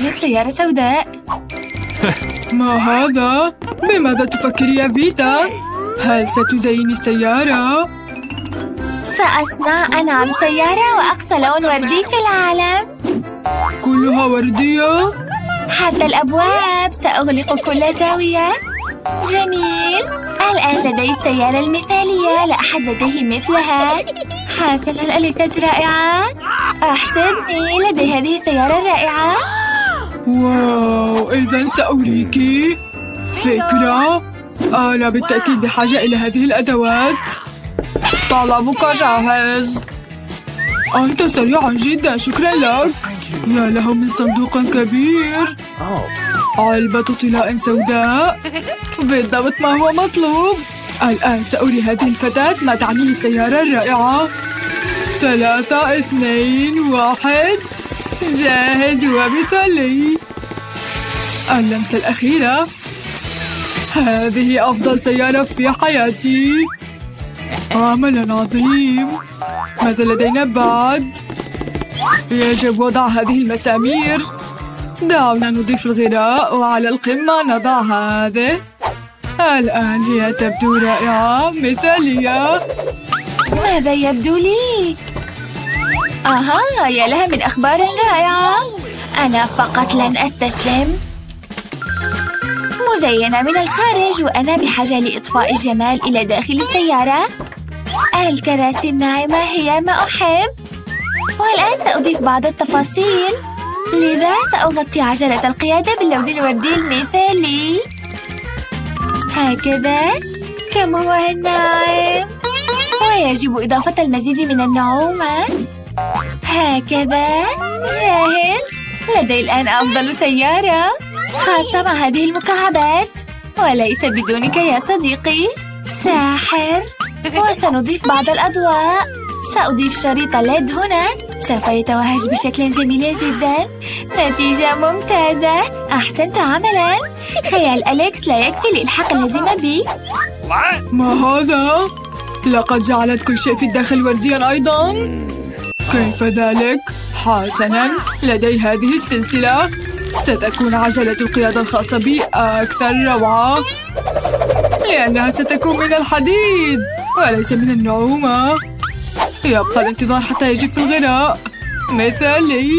سيارة سوداء ما هذا؟ بماذا تفكر يا فيتا؟ هل ستزيني السيارة؟ سأصنع أنعم سيارة وأقصى لون وردي في العالم كلها وردية؟ حتى الأبواب سأغلق كل زاوية جميل الآن لدي السيارة المثالية لا أحد لديه مثلها حسنا أليست رائعة؟ أحسني لدي هذه السيارة الرائعة واو إذا سأريك. فكرة؟ أنا بالتأكيد بحاجة إلى هذه الأدوات. طلبك جاهز. أنت سريع جدا شكرا لك. يا له من صندوق كبير. علبة طلاء سوداء. بالضبط ما هو مطلوب. الآن سأري هذه الفتاة ما تعنيه السيارة الرائعة؟ ثلاثة اثنين واحد. جاهز ومثالي اللمسة الأخيرة هذه أفضل سيارة في حياتي. عمل عظيم. ماذا لدينا بعد؟ يجب وضع هذه المسامير. دعونا نضيف الغراء وعلى القمة نضع هذه. الآن هي تبدو رائعة مثالية. ماذا يبدو لي؟ أها يا لها من أخبار رائعة أنا فقط لن أستسلم. مزينة من الخارج وأنا بحاجة لإضفاء الجمال إلى داخل السيارة. الكراسي الناعمة هي ما أحب. والآن سأضيف بعض التفاصيل. لذا سأغطي عجلة القيادة باللون الوردي المثالي. هكذا كم هو ناعم ويجب إضافة المزيد من النعومة. هكذا. جاهز؟ لدي الآن أفضل سيارة. خاصة مع هذه المكعبات. وليس بدونك يا صديقي. ساحر. وسنضيف بعض الأضواء. سأضيف شريط ليد هنا. سوف يتوهج بشكل جميل جدا. نتيجة ممتازة. أحسنت عملا. خيال أليكس لا يكفي لإلحاق اللازمة بي. ما هذا؟ لقد جعلت كل شيء في الداخل ورديا أيضا. كيف ذلك؟ حسنا لدي هذه السلسلة. ستكون عجلة القيادة الخاصة بي أكثر روعة. لأنها ستكون من الحديد وليس من النعومة. يبقى الانتظار حتى يجف الغناء. مثالي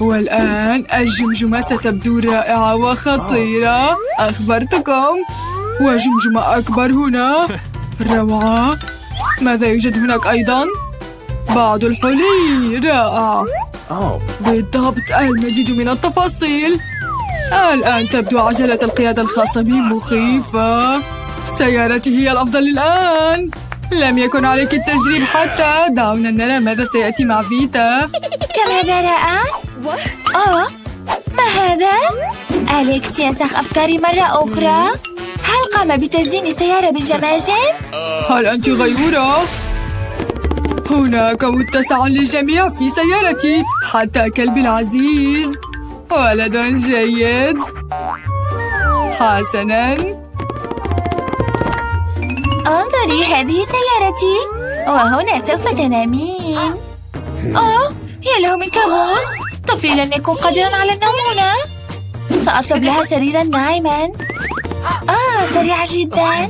والآن الجمجمة ستبدو رائعة وخطيرة. أخبرتكم؟ وجمجمة أكبر هنا. روعة. ماذا يوجد هناك أيضا؟ بعض الحلي رائع بالضبط المزيد من التفاصيل. الآن تبدو عجلة القيادة الخاصة بي مخيفة. سيارتي هي الأفضل الآن. لم يكن عليك التجريب حتى. دعونا نرى ماذا سيأتي مع فيتا. كم هذا رائع؟ أوه. ما هذا؟ أليكس ينسخ أفكاري مرة أخرى. هل قام بتزيين السيارة بالجماجم؟ هل أنت غيورة؟ هناك متسع للجميع في سيارتي حتى كلبي العزيز. ولد جيد. حسناً. انظري هذه سيارتي. وهنا سوف تنامين. أوه يا له من كابوس. طفلي لن يكون قادرا على النوم هنا. سأطلب لها سريرا ناعما. آه سريعة جدا.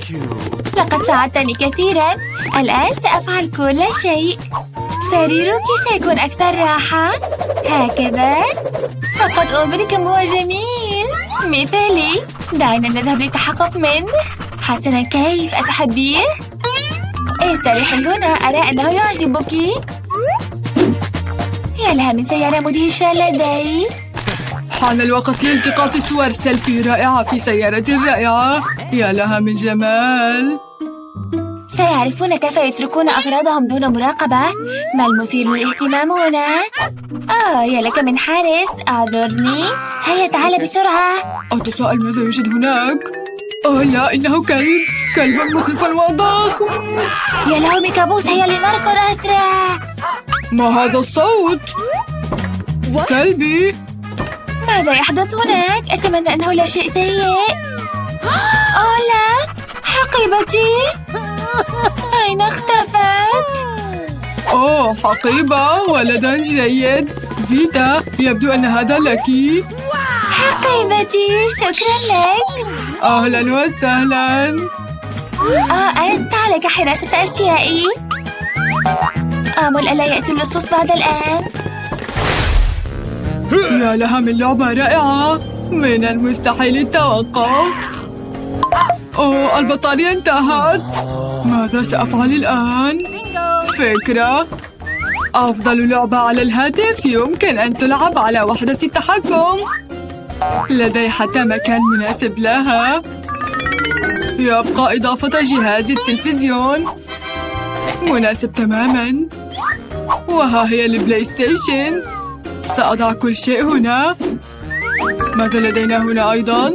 لقد ساعدتني كثيرا. الآن سأفعل كل شيء. سريرك سيكون أكثر راحة. هكذا. فقط انظري كم هو جميل. مثالي. دعنا نذهب للتحقق منه حسنا كيف أتحبيه؟ استريحي هنا. أرى أنه يعجبك. يا لها من سيارة مدهشة لدي. حان الوقت لالتقاط صور سيلفي رائعة في سيارة رائعة يا لها من جمال. سيعرفون كيف يتركون أغراضهم دون مراقبة؟ ما المثير للاهتمام هنا؟ آه يا لك من حارس. أعذرني. هيا تعال بسرعة. أتساءل ماذا يوجد هناك؟ أوه لا إنه كلب. كلب مخيف وضخم. يا له من كابوس هيا لنركض أسرع. ما هذا الصوت؟ كلبي. ماذا يحدث هناك؟ أتمنى أنه لا شيء سيء. أوه لا حقيبتي. أين اختفت؟ أوه حقيبة ولدا جيد. فيتا يبدو أن هذا لك. هيبتي شكرا لك. أهلا وسهلا. آه أنت عليك حراسة أشيائي. آمل ألا يأتي اللصوص بعد الآن. يا لها من لعبة رائعة من المستحيل التوقف. أوه البطارية انتهت. ماذا سأفعل الآن؟ فكرة. أفضل لعبة على الهاتف. يمكن أن تلعب على وحدة التحكم. لدي حتى مكان مناسب لها. يبقى إضافة جهاز التلفزيون. مناسب تماما. وها هي ال PlayStation. سأضع كل شيء هنا. ماذا لدينا هنا أيضا؟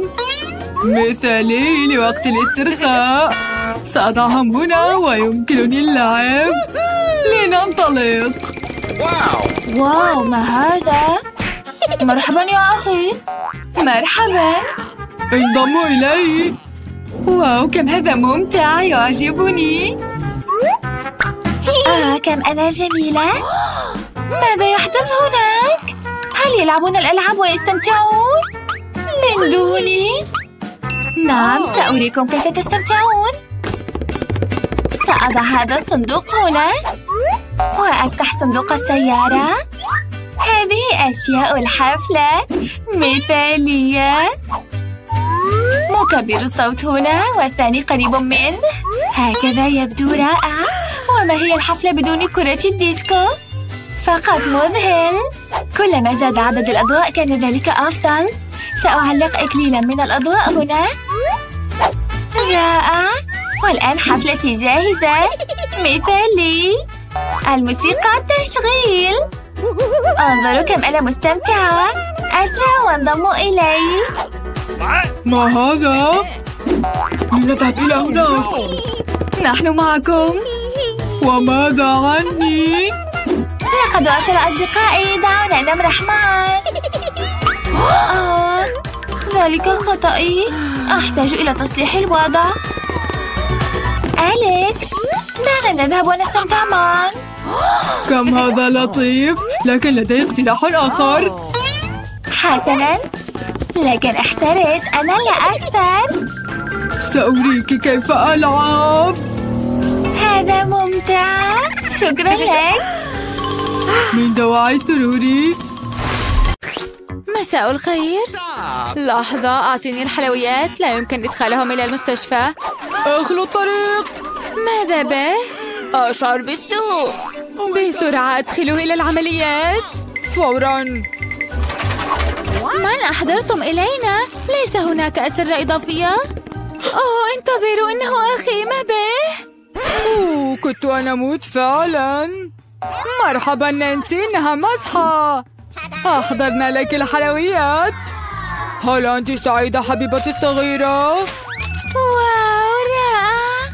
مثالي لوقت الاسترخاء. سأضعهم هنا ويمكنني اللعب. لننطلق. واو! ما هذا؟ مرحبا يا أخي. مرحبا. انضموا إلي. واو كم هذا ممتع. يعجبني. آه كم أنا جميلة. ماذا يحدث هناك؟ هل يلعبون الألعاب ويستمتعون؟ من دوني؟ نعم سأريكم كيف تستمتعون سأضع هذا الصندوق هنا وأفتح صندوق السيارة هذه أشياء الحفلة مثالية مكبر الصوت هنا والثاني قريب منه هكذا يبدو رائع وما هي الحفلة بدون كرة الديسكو؟ فقط مذهل. كلما زاد عدد الأضواء كان ذلك أفضل. سأعلق إكليلا من الأضواء هنا. رائع. والآن حفلتي جاهزة. مثالي. الموسيقى تشغيل انظروا كم أنا مستمتعة. أسرع وانضموا إلي. ما هذا؟ لنذهب إلى هناك. نحن معكم. وماذا عني؟ لقد وصل أصدقائي دعونا نمرح معا آه، ذلك خطأي. أحتاج إلى تصليح الوضع. أليكس دعنا نذهب ونستمتع معا. كم هذا لطيف لكن لدي اقتراح آخر. حسنا. لكن احترس أنا لا أخسر سأريك كيف ألعب. هذا ممتع. شكرا لك. من دواعي سروري. مساء الخير. لحظة أعطيني الحلويات. لا يمكن إدخالهم إلى المستشفى. اخلوا الطريق. ماذا به؟ أشعر بالسوء. بسرعة أدخلوا إلى العمليات. فورا. من أحضرتم إلينا؟ ليس هناك أسرة إضافية؟ أوه انتظروا إنه أخي. ما به؟ أوه كنت أنا أموت فعلا. مرحبا نانسي إنها مزحة أحضرنا لك الحلويات. هل أنت سعيدة حبيبتي الصغيرة؟ واو رائع.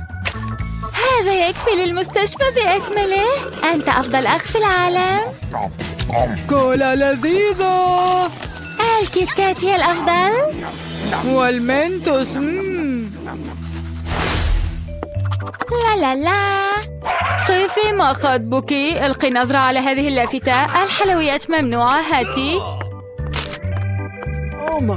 هذا يكفي للمستشفى بأكمله. أنت أفضل أخ في العالم. كولا لذيذة. الكيت كات هي الأفضل؟ والمنتوس. لا لا لا. خيفي ما خطبك ألقي نظرة على هذه اللافتة الحلويات ممنوعة. هاتي.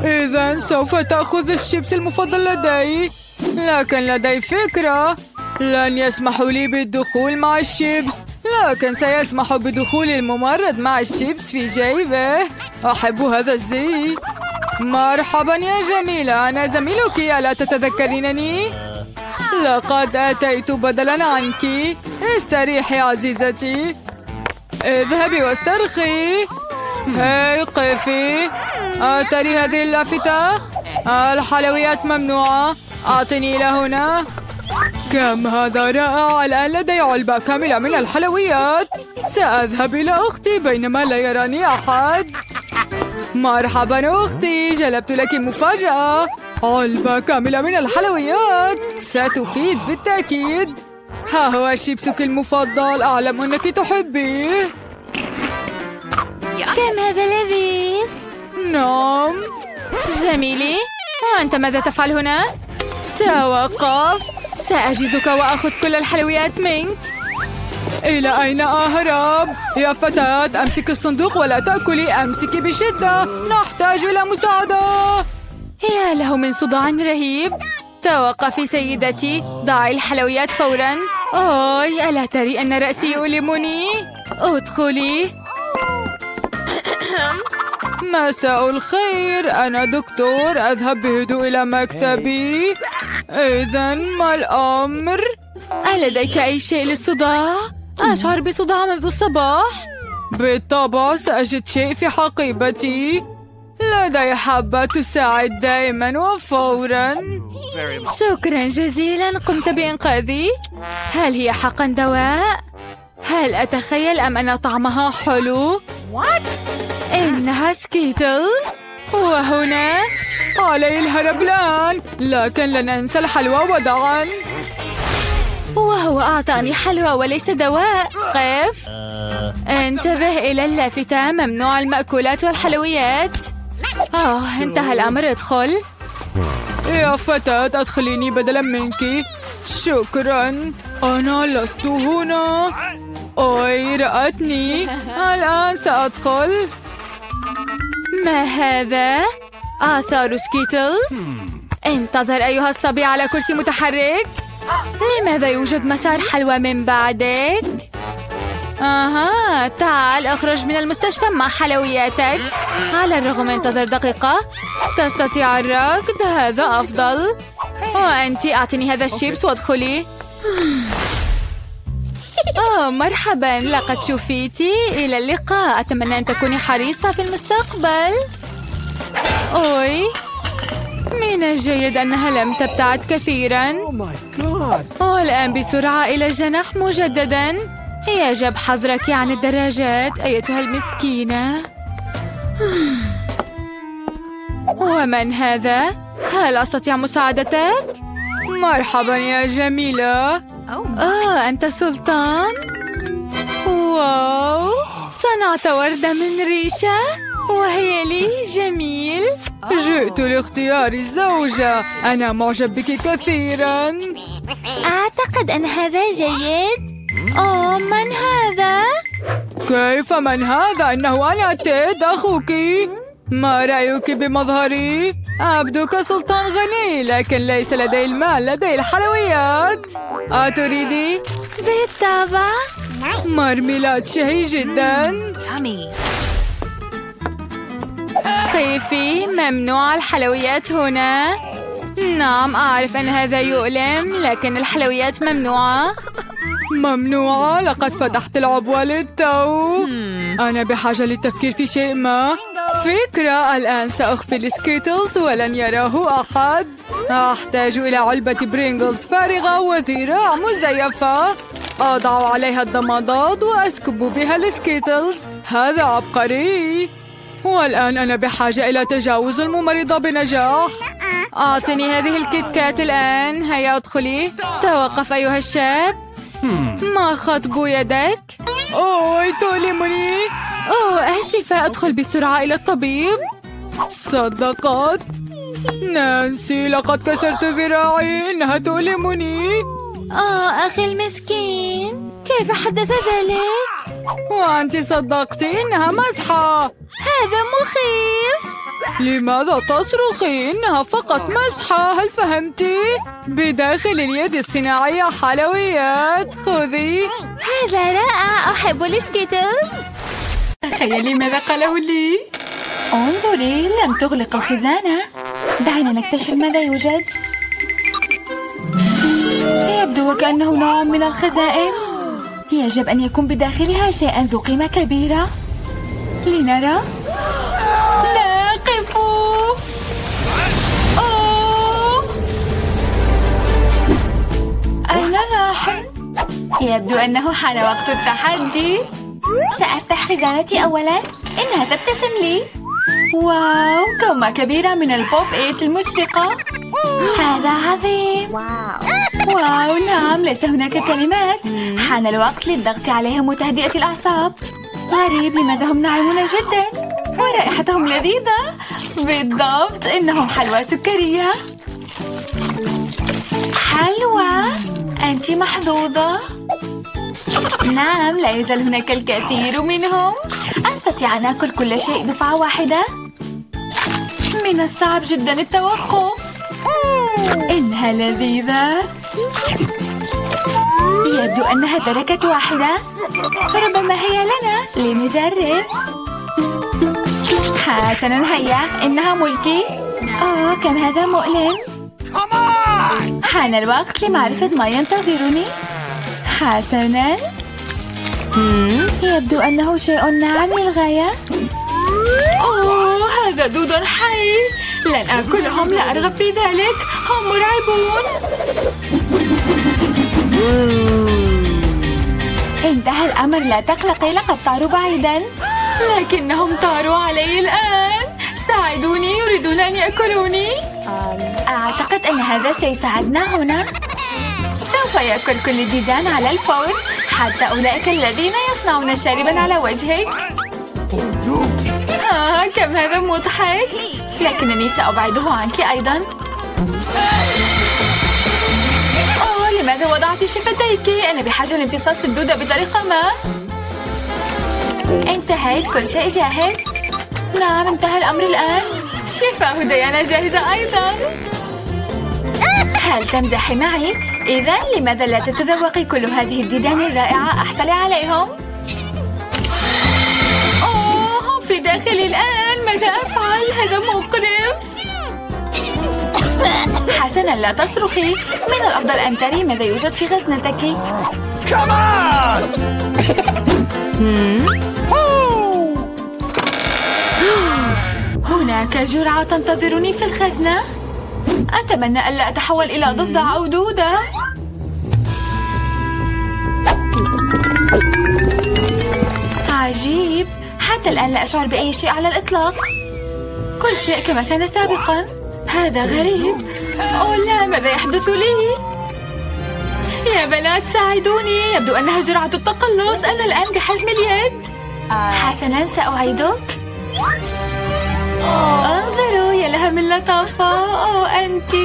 إذا سوف تأخذ الشيبس المفضل لدي. لكن لدي فكرة. لن يسمحوا لي بالدخول مع الشيبس. لكن سيسمح بدخول الممرض مع الشيبس في جيبه. أحب هذا الزي. مرحبا يا جميلة. أنا زميلك. ألا تتذكرينني؟ لقد أتيت بدلا عنك. استريحي عزيزتي. اذهبي واسترخي. هاي قفي أتري هذه اللافتة؟ الحلويات ممنوعة. أعطني إلى هنا. كم هذا رائع. الآن لدي علبة كاملة من الحلويات. سأذهب إلى أختي بينما لا يراني أحد. مرحبا أختي. جلبت لك مفاجأة. علبة كاملة من الحلويات. ستفيد بالتأكيد. ها هو شيبسك المفضل. أعلم أنك تحبيه كم هذا لذيذ نعم. زميلي وأنت ماذا تفعل هنا؟ توقف. سأجدك وأخذ كل الحلويات منك. إلى أين أهرب؟ يا فتاة أمسك الصندوق ولا تأكلي. أمسكي بشدة. نحتاج إلى مساعدة. يا له من صداع رهيب. توقفي سيدتي. ضعي الحلويات فورا. أوي ألا تري أن رأسي يؤلمني؟ أدخلي. مساء الخير. أنا دكتور. أذهب بهدوء إلى مكتبي. إذا ما الأمر؟ ألديك أي شيء للصداع؟ أشعر بصداع منذ الصباح. بالطبع سأجد شيء في حقيبتي. لدي حبة تساعد دائما وفورا. شكرا جزيلا. قمت بإنقاذي. هل هي حقا دواء؟ هل أتخيل أم أن طعمها حلو؟ إنها سكيتلز. وهنا علي الهرب الآن لكن لن أنسى الحلوى ودعا. وهو أعطاني حلوى وليس دواء. قف. انتبه إلى اللافتة ممنوع المأكولات والحلويات. آه انتهى الأمر ادخل. يا فتاة أدخليني بدلا منك. شكرا. أنا لست هنا. أوي رأتني. الآن سأدخل. ما هذا؟ آثار سكيتلز؟ انتظر أيها الصبي على كرسي متحرك. لماذا يوجد مسار حلوى من بعدك؟ أها تعال أخرج من المستشفى مع حلوياتك. على الرغم انتظر دقيقة تستطيع الركض هذا أفضل. وأنت أعطني هذا الشيبس وادخلي. أوه مرحبا لقد شفيتي إلى اللقاء. أتمنى أن تكوني حريصة في المستقبل. أوي. من الجيد أنها لم تبتعد كثيرا. والآن بسرعة إلى الجناح مجددا. يجب حذرك عن الدراجات أيتها المسكينة؟ ومن هذا؟ هل أستطيع مساعدتك؟ مرحبا يا جميلة. آه أنت سلطان؟ واو صنعت وردة من ريشة؟ وهي لي جميل. جئت لاختيار الزوجة. أنا معجب بك كثيرا. أعتقد أن هذا جيد. أوه من هذا؟ كيف من هذا؟ إنه أنا تيد أخوك ما رأيك بمظهري؟ أبدو كسلطان غني لكن ليس لدي المال لدي الحلويات أتريدي؟ بالطبع مرميلات شهي جدا قيفي ممنوع الحلويات هنا نعم أعرف أن هذا يؤلم لكن الحلويات ممنوعة ممنوعة لقد فتحت العبوة للتو أنا بحاجة للتفكير في شيء ما. فكرة الآن سأخفي ال Skittles ولن يراه أحد. أحتاج إلى علبة Pringles فارغة وذراع مزيفة. أضع عليها الضمادات وأسكب بها ال Skittles. هذا عبقري. والآن أنا بحاجة إلى تجاوز الممرضة بنجاح. أعطني هذه الكتكات الآن. هيا أدخلي. توقف أيها الشاب. ما خطب يدك؟ أوه تؤلمني أوه آسفة أدخل بسرعة إلى الطبيب. صدقت. نانسي لقد كسرت ذراعي. إنها تؤلمني آه أخي المسكين. كيف حدث ذلك؟ وأنت صدقتي إنها مسحة هذا مخيف. لماذا تصرخي؟ إنها فقط مسحة هل فهمتي؟ بداخل اليد الصناعية حلويات خذي. هذا رائع أحب السكيتلز تخيلي ماذا قاله لي. انظري لم تغلق الخزانة. دعنا نكتشف ماذا يوجد. يبدو وكأنه نوع من الخزائن. يجب أن يكون بداخلها شيئا ذو قيمة كبيرة. لنرى. لا قفوا أوه. أين راح؟ يبدو أنه حان وقت التحدي. سأفتح خزانتي أولا. إنها تبتسم لي. واو كومة كبيرة من ال Pop It المشرقة. هذا عظيم. واو نعم ليس هناك كلمات. حان الوقت للضغط عليهم وتهدئة الأعصاب. غريب لماذا هم ناعمون جدا؟ ورائحتهم لذيذة. بالضبط. إنهم حلوى سكرية. حلوى. أنت محظوظة. نعم لا يزال هناك الكثير منهم. أستطيع أن آكل كل شيء دفعة واحدة. من الصعب جدا التوقف. إنها لذيذة. يبدو أنها تركت واحدة. ربما هي لنا. لنجرب. حسنا هيا إنها ملكي. أوه كم هذا مؤلم؟ حان الوقت لمعرفة ما ينتظرني. حسنا. يبدو أنه شيء ناعم للغاية. أوه هذا دود حي. لن آكلهم لا أرغب في ذلك. هم مرعبون. انتهى الأمر لا تقلقي لقد طاروا بعيدا. لكنهم طاروا علي الآن. ساعدوني يريدون أن يأكلوني. أعتقد أن هذا سيساعدنا هنا. سوف يأكل كل الديدان على الفور. حتى أولئك الذين يصنعون شاربا على وجهك. آه كم هذا مضحك. لكنني سأبعده عنك أيضا. أوه لماذا وضعت شفتيك؟ أنا بحاجة لامتصاص الدودة بطريقة ما. انتهيت كل شيء جاهز. نعم انتهى الأمر الآن. شفاه ديانا جاهزة أيضا. هل تمزحي معي؟ إذا لماذا لا تتذوقي كل هذه الديدان الرائعة؟ أحصلي عليهم. أوه في داخلي الآن. ماذا أفعل؟ هذا مقرف. حسنا لا تصرخي. من الأفضل أن تري ماذا يوجد في خزنتك هناك جرعة تنتظرني في الخزنة. أتمنى ألا أتحول إلى ضفدع أو دودة. عجيب. حتى الآن لا أشعر بأي شيء على الإطلاق. كل شيء كما كان سابقا. هذا غريب. أوه لا ماذا يحدث لي؟ يا بنات ساعدوني. يبدو أنها جرعة التقلص. أنا الآن بحجم اليد. حسنا سأعيدك. أنظروا يا لها من لطافة. أوه أنت.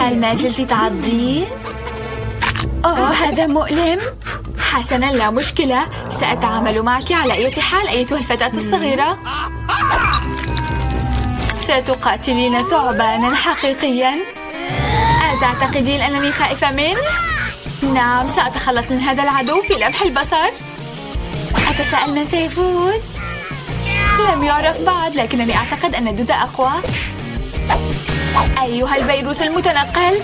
هل ما زلت تعضين؟ أوه هذا مؤلم. حسنا لا مشكلة. سأتعامل معك على أي حال أيتها الفتاة الصغيرة. ستقاتلين ثعبانا حقيقيا. أتعتقدين أنني خائفة منه؟ نعم سأتخلص من هذا العدو في لمح البصر. أتساءل من سيفوز؟ لم يعرف بعد لكنني أعتقد أن الدودة أقوى. أيها الفيروس المتنقل.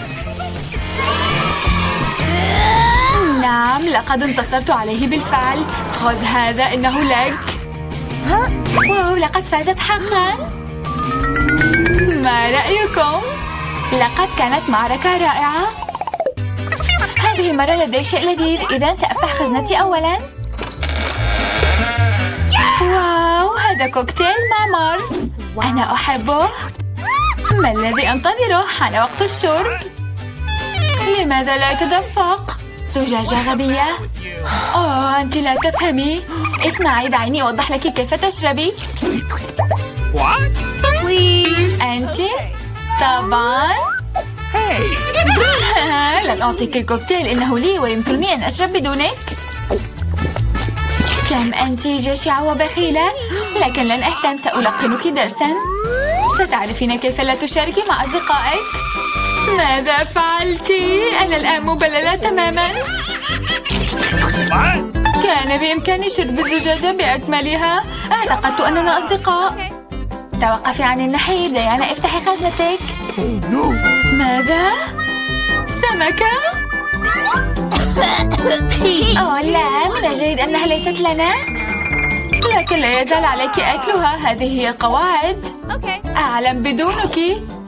نعم لقد انتصرت عليه بالفعل. خذ هذا إنه لك. واو لقد فازت حقا. ما رأيكم؟ لقد كانت معركة رائعة. هذه المرة لدي شيء لذيذ. إذا سأفتح خزنتي أولا. هذا كوكتيل مع مارس. أنا أحبه. ما الذي أنتظره؟ حان وقت الشرب؟ لماذا لا يتدفق؟ زجاجة غبية. أوه أنت لا تفهمي. اسمعي دعيني أوضح لك كيف تشربي. أنت؟ طبعا. لن أعطيك الكوكتيل إنه لي ويمكنني أن أشرب بدونك. كم أنت جشعة وبخيلة؟ لكن لن أهتم سألقنك درسا. ستعرفين كيف لا تشاركي مع أصدقائك. ماذا فعلت؟ أنا الآن مبللة تماما. كان بإمكاني شرب الزجاجة بأكملها. أعتقدت أننا أصدقاء. توقفي عن النحيب ديانا افتحي خزنتك. ماذا؟ سمكة؟ أوه لا من الجيد أنها ليست لنا. لكن لا يزال عليك أكلها. هذه هي القواعد أعلم بدونك.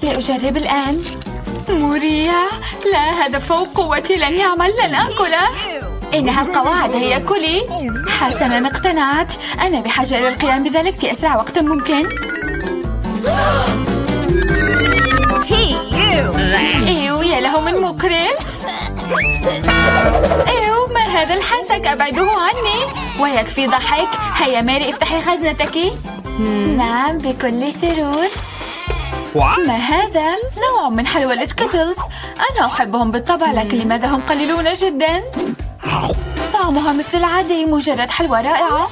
لأجرب الآن. مريع لا هذا فوق قوتي. لن يعمل لن أكله إنها القواعد هي كلي. حسنا اقتنعت. أنا بحاجة إلى القيام بذلك في أسرع وقت ممكن. Ew يا له من مقرف. Ew هذا الحسك أبعده عني؟ ويكفي ضحك. هيا ماري افتحي خزنتك. نعم بكل سرور. ما هذا؟ نوع من حلوى ال Skittles أنا أحبهم بالطبع لكن لماذا هم قليلون جدا؟ طعمها مثل العادي مجرد حلوى رائعة.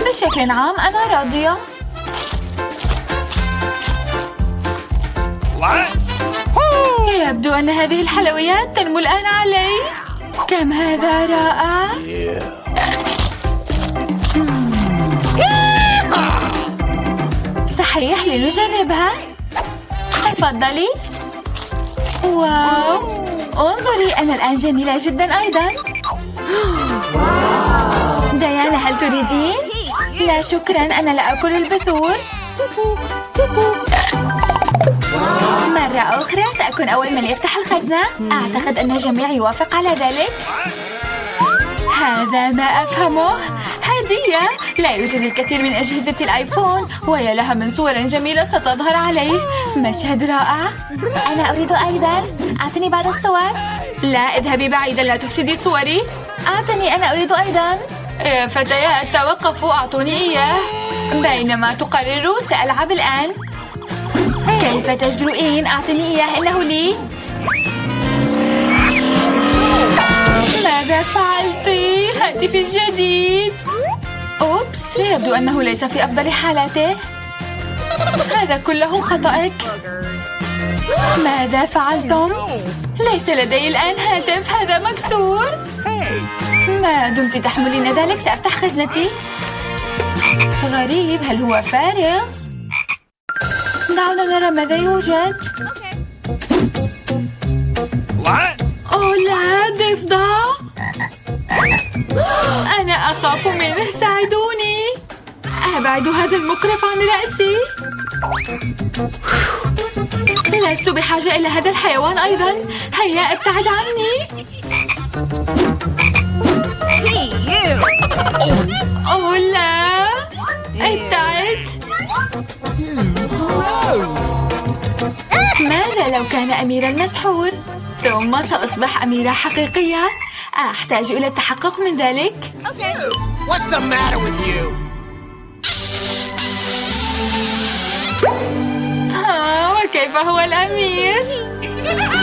بشكل عام أنا راضية. يبدو أن هذه الحلويات تنمو الآن علي. كم هذا رائع. صحيح لنجربها. تفضلي. واو. انظري أنا الآن جميلة جدا أيضا. ديانا هل تريدين؟ لا شكرا أنا لا أكل البثور سأكون أول من يفتح الخزنة أعتقد أن الجميع يوافق على ذلك. هذا ما أفهمه. هدية. لا يوجد الكثير من أجهزة الآيفون ويا لها من صور جميلة ستظهر عليه. مشهد رائع. أنا أريد أيضا. أعطني بعض الصور. لا اذهبي بعيدا لا تفسدي صوري. أعطني أنا أريد أيضا. يا فتيات توقفوا أعطوني إياه. بينما تقرروا سألعب الآن. كيف تجرؤين؟ أعطني إياه إنه لي. ماذا فعلت؟ هاتفي الجديد. أوبس يبدو أنه ليس في أفضل حالاته. هذا كله خطأك. ماذا فعلتم؟ ليس لدي الآن هاتف هذا مكسور. ما دمت تحملين ذلك؟ سأفتح خزنتي. غريب هل هو فارغ؟ دعونا نرى ماذا يوجد. أوه لا ضفدع أنا أخاف منه ساعدوني. أبعد هذا المقرف عن رأسي. لست بحاجة إلى هذا الحيوان أيضا. هيا ابتعد عني. أوه لا. ابتعد. ماذا لو كان أميرا مسحور؟ ثم سأصبح أميرة حقيقية. أحتاج إلى التحقق من ذلك؟ What's the matter with you? ها وكيف هو الأمير؟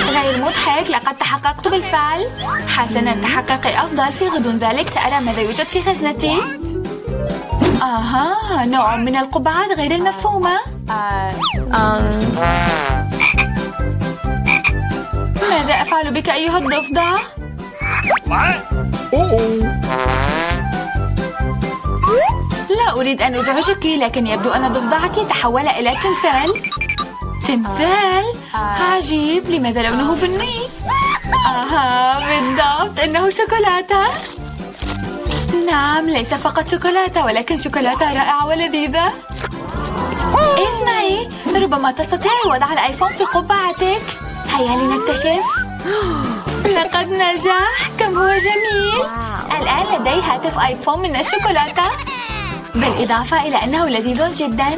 غير مضحك لقد تحققت بالفعل. حسنا تحققي أفضل. في غضون ذلك سأرى ماذا يوجد في خزنتي آها نوع من القبعات غير المفهومة. ماذا أفعل بك أيها الضفدع؟ لا أريد أن أزعجك لكن يبدو أن ضفدعك تحول إلى تمثال تمثال؟ عجيب لماذا لونه بني؟ آها بالضبط إنه شوكولاتة نعم ليس فقط شوكولاتة ولكن شوكولاتة رائعة ولذيذة اسمعي ربما تستطيعي وضع الآيفون في قبعتك. هيا لنكتشف. لقد نجح كم هو جميل. الآن لدي هاتف آيفون من الشوكولاتة. بالإضافة إلى أنه لذيذ جدا.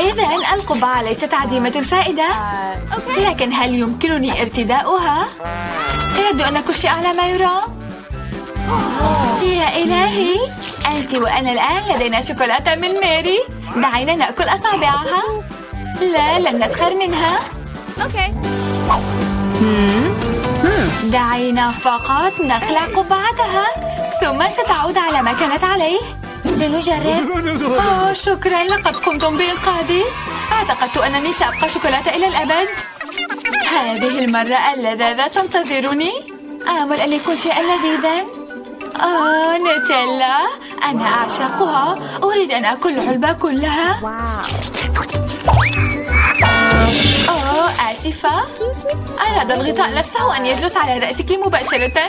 إذا القبعة ليست عديمة الفائدة. لكن هل يمكنني ارتداؤها؟ يبدو أن كل شيء على ما يرام. يا إلهي أنت وأنا الآن لدينا شوكولاتة من ماري دعينا نأكل أصابعها. لا لن نسخر منها. دعينا فقط نخلع قبعتها ثم ستعود على ما كانت عليه. لنجرب. أوه شكرا لقد قمتم بإنقاذي. أعتقدت أنني سأبقى شوكولاتة إلى الأبد. هذه المرة اللذاذة تنتظرني. آمل أن يكون شيئا لذيذا. آه نوتيلا أنا أعشقها. أريد أن أكل العلبة كلها. أوه آسفة. أراد الغطاء نفسه أن يجلس على رأسك مباشرة.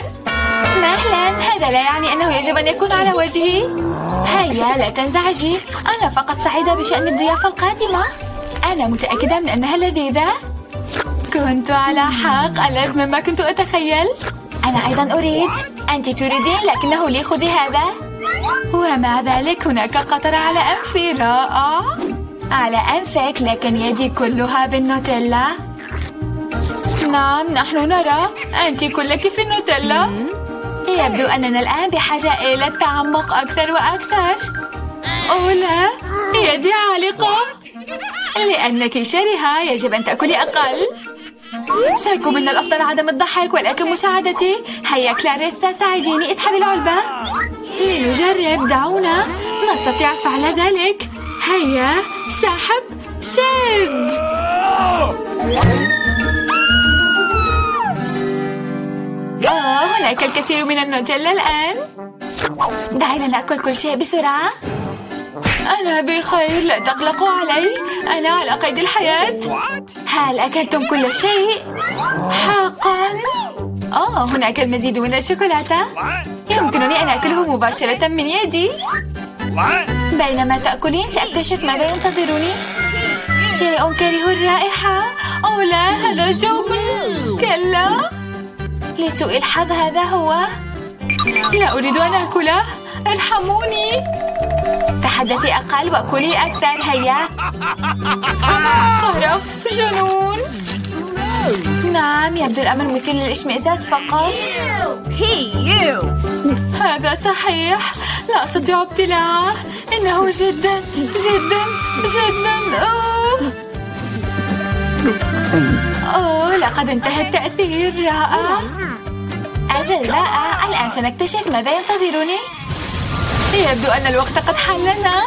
مهلا. هذا لا يعني أنه يجب أن يكون على وجهي هيا لا تنزعجي. أنا فقط سعيدة بشأن الضيافة القادمة. أنا متأكدة من أنها لذيذة. كنت على حق. ألذ مما كنت أتخيل. أنا أيضا أريد أنت تريدين لكنه لي خذي هذا؟ ومع ذلك هناك قطرة على أنفي رائع. على أنفك لكن يدي كلها بالنوتيلا. نعم نحن نرى. أنت كلك في النوتيلا. يبدو أننا الآن بحاجة إلى التعمق أكثر وأكثر. أوه لا يدي عالقة. لأنك شرهة يجب أن تأكلي أقل. سيكون من الأفضل عدم الضحك ولكن مساعدتي. هيا كلاريسا ساعديني. اسحبي العلبة. لنجرب. دعونا. نستطيع فعل ذلك. هيا. سحب. شد. آه هناك الكثير من النوتيلا الآن. دعينا نأكل كل شيء بسرعة. أنا بخير لا تقلقوا علي أنا على قيد الحياة. هل أكلتم كل شيء؟ حقا؟ آه هناك المزيد من الشوكولاتة. يمكنني أن أكله مباشرة من يدي. بينما تأكلين سأكتشف ماذا ينتظرني. شيء كريه الرائحة. أو لا هذا جوب. كلا. لسوء الحظ هذا هو. لا أريد أن أكله. ارحموني. تحدثي أقل وكلي أكثر. هيا. قرف جنون نعم يبدو الأمر مثير للإشمئزاز فقط. هذا صحيح. لا أستطيع ابتلاعه إنه جدا جدا جدا. أوه. أوه لقد انتهى التأثير. رائع. أجل رائع الآن سنكتشف ماذا ينتظرني. يبدو أن الوقت قد حلنا.